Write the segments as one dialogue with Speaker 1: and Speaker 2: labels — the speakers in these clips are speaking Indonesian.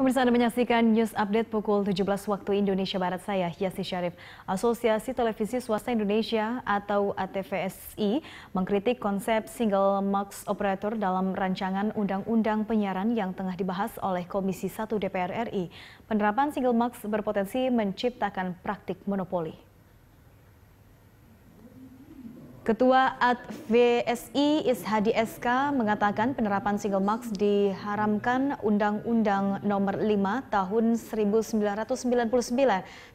Speaker 1: Pemirsa Anda menyaksikan news update pukul 17 waktu Indonesia Barat saya, Yasi Syarif. Asosiasi Televisi Swasta Indonesia atau ATVSI mengkritik konsep single max operator dalam rancangan Undang-Undang Penyiaran yang tengah dibahas oleh Komisi 1 DPR RI. Penerapan single max berpotensi menciptakan praktik monopoli. Ketua ADVSI Ishadi SK mengatakan penerapan single max diharamkan Undang-Undang Nomor 5 Tahun 1999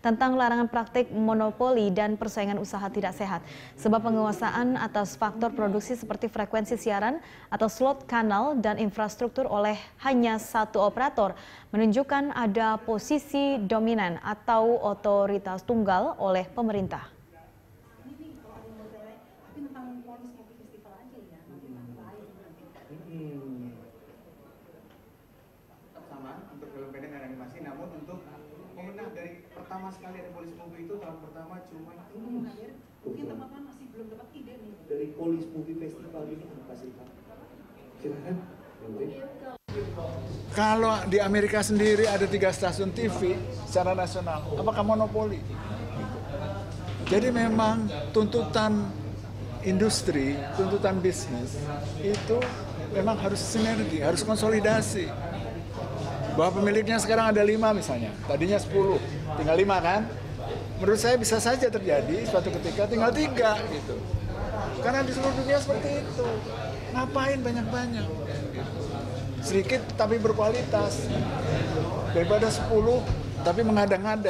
Speaker 1: tentang larangan praktik monopoli dan persaingan usaha tidak sehat. Sebab penguasaan atas faktor produksi seperti frekuensi siaran atau slot kanal dan infrastruktur oleh hanya satu operator menunjukkan ada posisi dominan atau otoritas tunggal oleh pemerintah.
Speaker 2: Hmm. sama untuk film pendek dan animasi namun untuk pemenang dari pertama sekali ada polis movie itu tahun pertama cuma ini
Speaker 3: mungkin teman-teman masih belum dapat ide nih.
Speaker 4: Dari polis movie festival ini apa sih pak? Silakan.
Speaker 5: Kalau di Amerika sendiri ada tiga stasiun TV secara nasional, apakah monopoli? Jadi memang tuntutan industri, tuntutan bisnis itu memang harus sinergi, harus konsolidasi. Bahwa pemiliknya sekarang ada lima misalnya, tadinya sepuluh, tinggal lima kan? Menurut saya bisa saja terjadi suatu ketika tinggal tiga gitu. Karena di seluruh dunia seperti itu. Ngapain banyak-banyak? Sedikit tapi berkualitas. Daripada sepuluh tapi mengada-ngada.